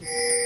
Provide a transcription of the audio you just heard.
Mm-hmm.